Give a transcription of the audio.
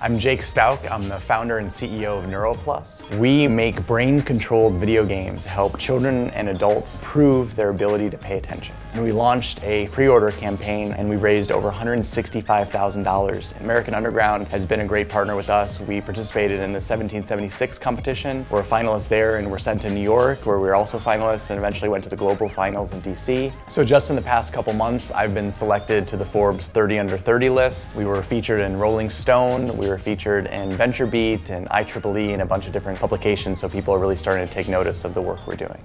I'm Jake Stauch. I'm the founder and CEO of NeuroPlus. We make brain-controlled video games help children and adults prove their ability to pay attention. And we launched a pre-order campaign and we raised over $165,000. American Underground has been a great partner with us. We participated in the 1776 competition. We're a finalist there and we're sent to New York where we were also finalists and eventually went to the global finals in DC. So just in the past couple months, I've been selected to the Forbes 30 under 30 list. We were featured in Rolling Stone. We were featured in VentureBeat and IEEE and a bunch of different publications. So people are really starting to take notice of the work we're doing.